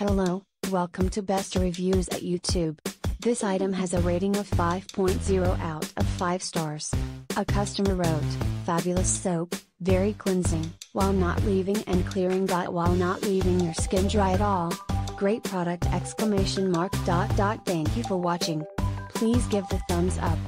Hello, welcome to Best Reviews at YouTube. This item has a rating of 5.0 out of 5 stars. A customer wrote, Fabulous soap, very cleansing, while not leaving and clearing dot while not leaving your skin dry at all. Great product exclamation mark dot dot thank you for watching. Please give the thumbs up.